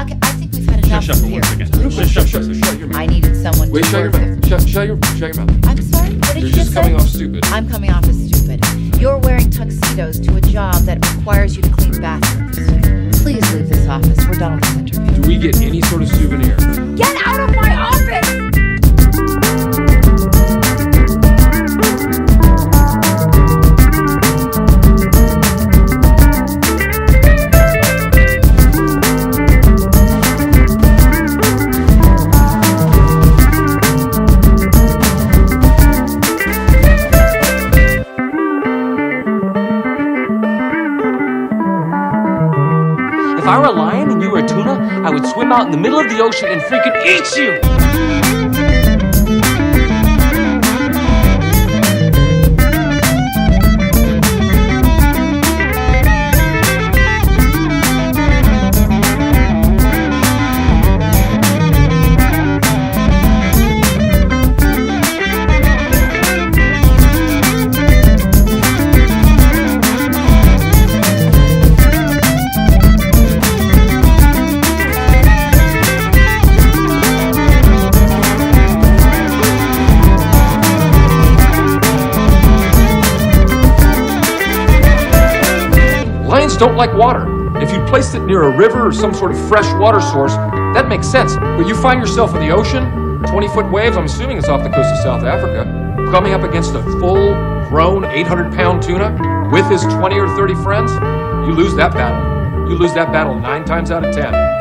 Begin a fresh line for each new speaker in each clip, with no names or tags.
I, I think we've had enough
Shut up for
here.
one second. Shut, shut, shut, shut your mouth.
I needed someone
Wait,
to
shut your
work
mouth.
with.
Shut, shut your, shut your mouth.
I'm sorry. What did
You're
you
just
say?
coming off stupid.
I'm coming off as stupid. You're wearing tuxedos to a job that requires you to clean bathrooms. Please leave this office. We're done with this interview.
Do we get any sort of souvenir?
Get out
I were a lion and you were a tuna, I would swim out in the middle of the ocean and freaking eat you!
Lions don't like water. If you placed it near a river or some sort of fresh water source, that makes sense. But you find yourself in the ocean, 20 foot waves, I'm assuming it's off the coast of South Africa, coming up against a full grown 800 pound tuna with his 20 or 30 friends, you lose that battle. You lose that battle nine times out of 10.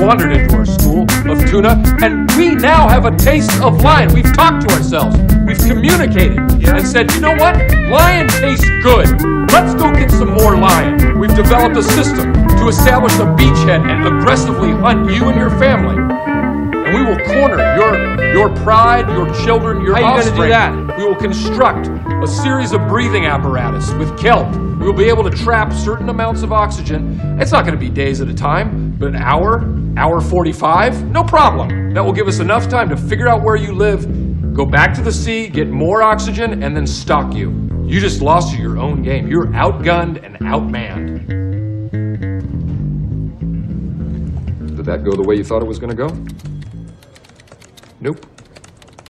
Wandered into our school of tuna, and we now have a taste of lion. We've talked to ourselves, we've communicated, and said, you know what? Lion tastes good. Let's go get some more lion. We've developed a system to establish a beachhead and aggressively hunt you and your family. And we will corner your your pride, your children, your
How you gonna do
offspring.
that?
We will construct a series of breathing apparatus with kelp. We will be able to trap certain amounts of oxygen. It's not going to be days at a time, but an hour, hour 45, no problem. That will give us enough time to figure out where you live, go back to the sea, get more oxygen, and then stalk you. You just lost your own game. You're outgunned and outmanned. Did that go the way you thought it was going to go? Nope.